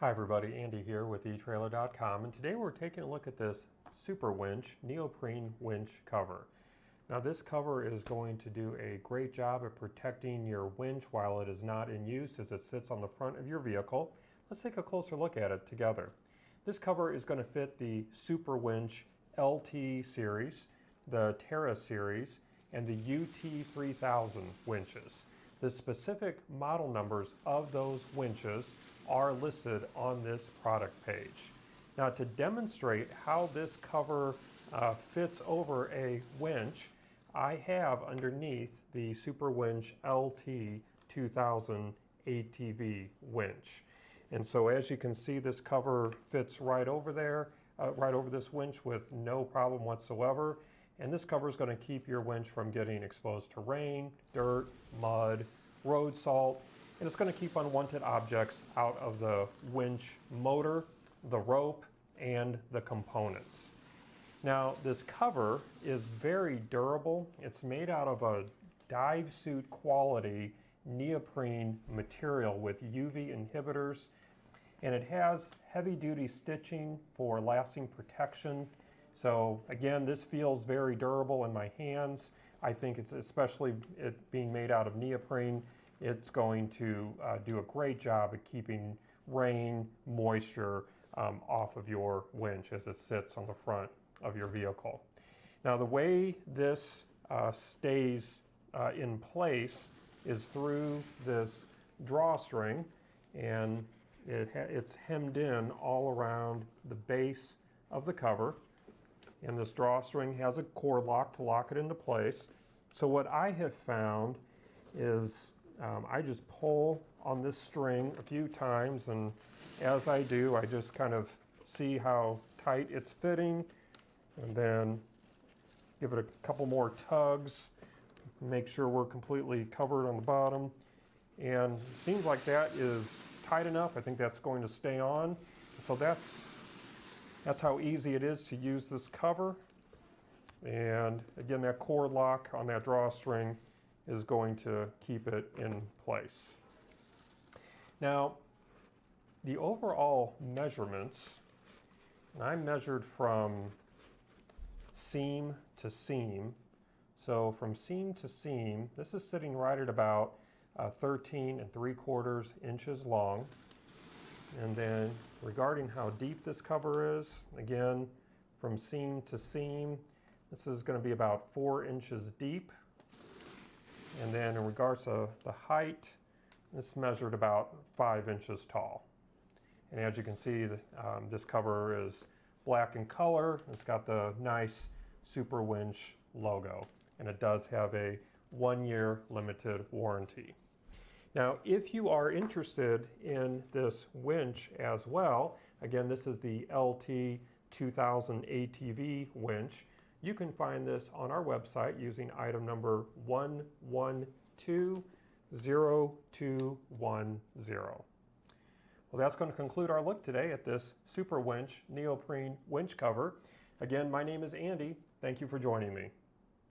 Hi everybody, Andy here with eTrailer.com and today we're taking a look at this Superwinch neoprene winch cover. Now this cover is going to do a great job at protecting your winch while it is not in use as it sits on the front of your vehicle. Let's take a closer look at it together. This cover is going to fit the Superwinch LT series, the Terra series, and the UT3000 winches. The specific model numbers of those winches are listed on this product page. Now to demonstrate how this cover uh, fits over a winch, I have underneath the Superwinch LT 2000 ATV winch. And so as you can see, this cover fits right over there, uh, right over this winch with no problem whatsoever. And this cover is going to keep your winch from getting exposed to rain, dirt, mud, road salt, and it's going to keep unwanted objects out of the winch motor, the rope, and the components. Now, this cover is very durable. It's made out of a dive suit quality neoprene material with UV inhibitors, and it has heavy duty stitching for lasting protection so again, this feels very durable in my hands. I think it's especially it being made out of neoprene, it's going to uh, do a great job at keeping rain, moisture um, off of your winch as it sits on the front of your vehicle. Now the way this uh, stays uh, in place is through this drawstring and it it's hemmed in all around the base of the cover and this drawstring has a cord lock to lock it into place. So what I have found is um, I just pull on this string a few times and as I do I just kind of see how tight it's fitting and then give it a couple more tugs make sure we're completely covered on the bottom. And seems like that is tight enough. I think that's going to stay on. So that's that's how easy it is to use this cover. And again, that cord lock on that drawstring is going to keep it in place. Now, the overall measurements, I measured from seam to seam. So from seam to seam, this is sitting right at about uh, 13 and 3 quarters inches long. And then regarding how deep this cover is, again, from seam to seam, this is going to be about four inches deep. And then in regards to the height, this measured about five inches tall. And as you can see, um, this cover is black in color. It's got the nice Superwinch logo. And it does have a one year limited warranty. Now, if you are interested in this winch as well, again, this is the LT 2000 ATV winch. You can find this on our website using item number 11200210. Well, that's going to conclude our look today at this Superwinch neoprene winch cover. Again, my name is Andy. Thank you for joining me.